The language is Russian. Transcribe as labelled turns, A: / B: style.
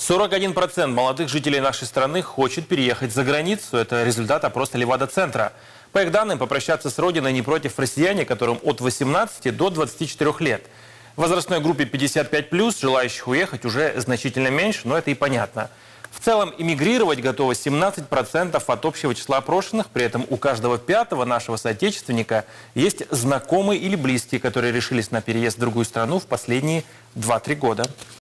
A: 41% молодых жителей нашей страны хочет переехать за границу. Это результат опроса Левада-центра. По их данным, попрощаться с родиной не против россияне, которым от 18 до 24 лет. В возрастной группе 55+, желающих уехать уже значительно меньше, но это и понятно. В целом, эмигрировать готово 17% от общего числа опрошенных. При этом у каждого пятого нашего соотечественника есть знакомые или близкие, которые решились на переезд в другую страну в последние 2-3 года.